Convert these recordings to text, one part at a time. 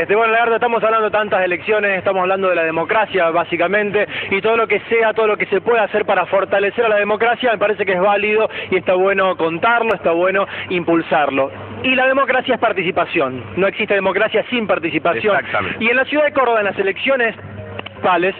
Este, bueno, Lagardo, estamos hablando de tantas elecciones, estamos hablando de la democracia, básicamente, y todo lo que sea, todo lo que se pueda hacer para fortalecer a la democracia, me parece que es válido y está bueno contarlo, está bueno impulsarlo. Y la democracia es participación, no existe democracia sin participación. Exactamente. Y en la ciudad de Córdoba, en las elecciones municipales,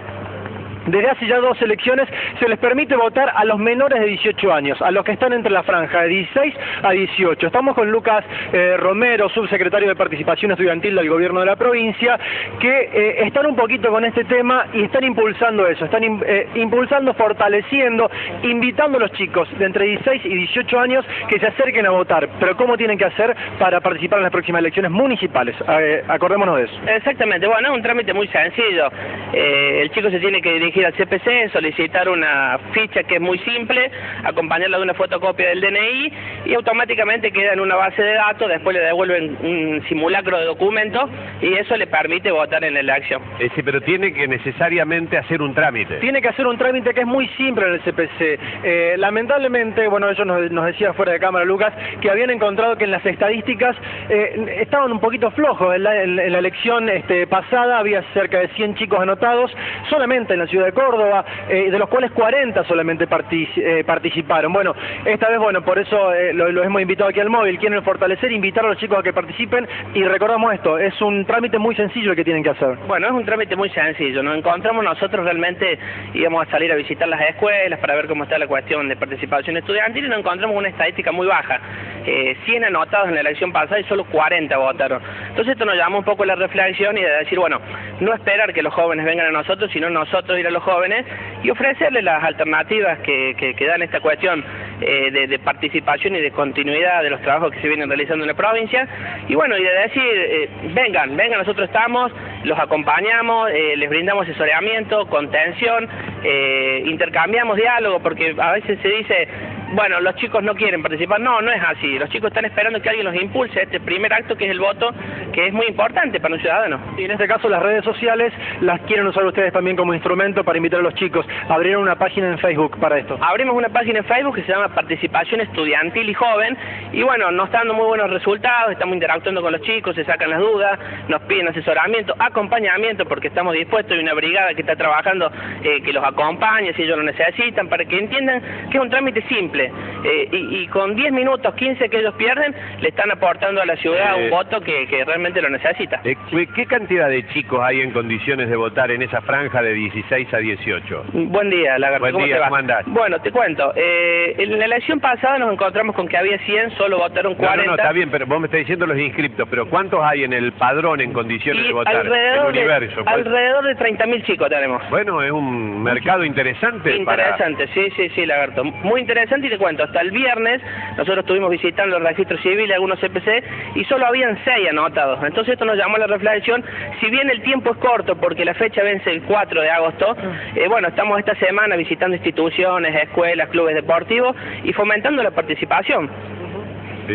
desde hace ya dos elecciones se les permite votar a los menores de 18 años, a los que están entre la franja de 16 a 18. Estamos con Lucas eh, Romero, subsecretario de Participación Estudiantil del Gobierno de la provincia, que eh, están un poquito con este tema y están impulsando eso, están eh, impulsando, fortaleciendo, invitando a los chicos de entre 16 y 18 años que se acerquen a votar. Pero ¿cómo tienen que hacer para participar en las próximas elecciones municipales? Eh, acordémonos de eso. Exactamente, bueno, es un trámite muy sencillo. El chico se tiene que dirigir al CPC, solicitar una ficha que es muy simple, acompañarla de una fotocopia del DNI y automáticamente queda en una base de datos, después le devuelven un simulacro de documento y eso le permite votar en la elección. Eh, sí, pero tiene que necesariamente hacer un trámite. Tiene que hacer un trámite que es muy simple en el CPC. Eh, lamentablemente, bueno, ellos nos, nos decía fuera de cámara, Lucas, que habían encontrado que en las estadísticas eh, estaban un poquito flojos. En la, en- en la elección este, pasada había cerca de 100 chicos anotados, solamente en la ciudad de Córdoba, eh, de los cuales 40 solamente eh, participaron. Bueno, esta vez, bueno, por eso eh, lo, lo hemos invitado aquí al móvil. Quieren fortalecer, invitar a los chicos a que participen y recordamos esto, es un trámite muy sencillo el que tienen que hacer. Bueno, es un trámite muy sencillo. Nos encontramos nosotros realmente, íbamos a salir a visitar las escuelas para ver cómo está la cuestión de participación estudiantil y nos encontramos una estadística muy baja. Eh, 100 anotados en la elección pasada y solo 40 votaron. Entonces esto nos llama un poco la reflexión y de decir, bueno, no esperar que los jóvenes vengan a nosotros, sino nosotros ir a los jóvenes y ofrecerles las alternativas que, que, dan esta cuestión eh, de, participación y de continuidad de los trabajos que se vienen realizando en la provincia. Y bueno, y de decir, eh, vengan, vengan, nosotros estamos, los acompañamos, eh, les brindamos asesoramiento, contención, eh, intercambiamos diálogo, porque a veces se dice, bueno, los chicos no quieren participar. No, no es así. Los chicos están esperando que alguien los impulse a este primer acto que es el voto, que es muy importante para un ciudadano. Y en este caso las redes sociales las quieren usar ustedes también como instrumento para invitar a los chicos. Abrieron una página en Facebook para esto. Abrimos una página en Facebook que se llama Participación Estudiantil y Joven y bueno, nos está dando muy buenos resultados, estamos interactuando con los chicos, se sacan las dudas, nos piden asesoramiento, acompañamiento porque estamos dispuestos, hay una brigada que está trabajando eh, que los acompañe si ellos lo necesitan, para que entiendan que es un trámite simple eh, y, y con 10 minutos, 15 que ellos pierden, le están aportando a la ciudad Eh, un voto que, que realmente lo necesita. Eh, ¿qué- ¿Qué cantidad de chicos hay en condiciones de votar en esa franja de 16 a 18? Buen día, Lagarto. Buen ¿Cómo día, te? ¿cómo andás? Bueno, te cuento. eh, en la elección pasada nos encontramos con que había 100, solo votaron No, 40. no, no, está bien, pero vos me estás diciendo los inscriptos, pero ¿cuántos hay en el padrón en condiciones Y de votar? alrededor, el universo. de, ¿cuál? alrededor de 30.000 chicos tenemos. Bueno, es un mercado interesante. Interesante, sí, sí, sí, Lagarto. Muy interesante y te cuento, hasta el viernes nosotros estuvimos visitando el registro civil, algunos CPC, y solo habían seis anotados. Entonces esto nos llamó a la reflexión, si bien el tiempo es corto, porque la fecha vence el 4 de agosto, eh, bueno, estamos esta semana visitando instituciones, escuelas, clubes deportivos y fomentando la participación.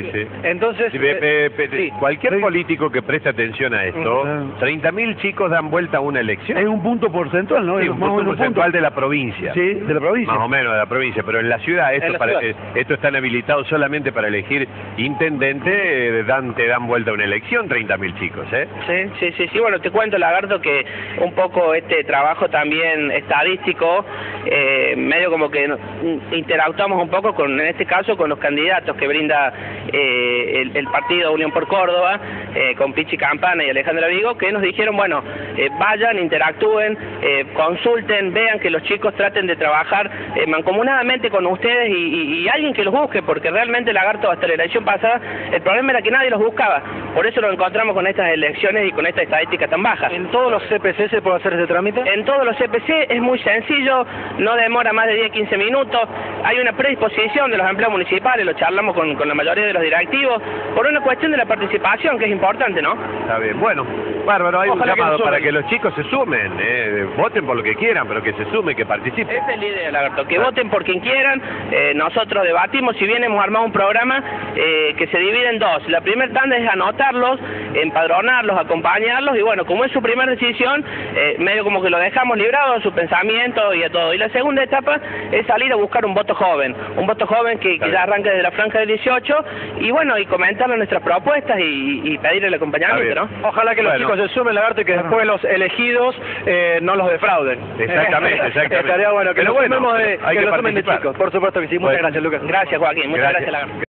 Sí, sí. Entonces, Sí, eh, pe- pe- sí. cualquier político que preste atención a esto, Mm. 30.000 chicos dan vuelta a una elección. Es un punto porcentual, ¿no? Sí, Es un punto porcentual punto. de la provincia. Sí, de la provincia. Más o menos de la provincia, pero en la ciudad esto, la para- ciudad. esto están habilitados solamente para elegir intendente, eh, dan, te dan vuelta a una elección 30.000 chicos, ¿eh? Sí, sí, sí, sí, bueno, te cuento, Lagarto, que un poco este trabajo también estadístico, eh, medio como que interactuamos un poco con, en este caso, con los candidatos que brinda eh, el, el partido Unión por Córdoba, eh, con Pichi Campana y Alejandra Vigo, que nos dijeron, bueno, eh, vayan, interactúen, eh, consulten, vean que los chicos traten de trabajar eh, mancomunadamente con ustedes y, y- y alguien que los busque, porque realmente Lagarto hasta la elección pasada, el problema era que nadie los buscaba, por eso nos encontramos con estas elecciones y con esta estadística tan baja. ¿En todos los CPC se puede hacer ese trámite? En todos los CPC es muy sencillo, no demora más de 10-15 minutos, hay una predisposición de los empleados municipales, lo charlamos con, con la mayoría de los directivos, por una cuestión de la participación que es importante, ¿no? Está bien. Bueno, bárbaro, hay Ojalá un llamado para que los chicos se sumen, eh, voten por lo que quieran, pero que se sumen, que participen. Esa es la idea, Lagarto, que voten por quien quieran, eh, nosotros debatimos, si bien hemos armado un programa eh, que se divide en dos, la primera tanda es anotarlos, empadronarlos, acompañarlos, y bueno, como es su primera decisión, eh, medio como que lo dejamos librado a su pensamiento y a todo, y la segunda etapa es salir a buscar un voto joven, un voto joven que, que ya arranca desde la franja del 18, y bueno, y comentarle nuestras propuestas y, y pedir el acompañamiento, ¿no? Ojalá que los Bueno. chicos se sumen, Lagarto, y que después los elegidos eh, no los defrauden. Exactamente, exactamente. Estaría bueno que Pero nos bueno, sumemos de, hay que que lo sumen de chicos. Por supuesto que sí. Muchas Bueno. gracias, Lucas. Gracias, Joaquín. Muchas gracias, Lagarto.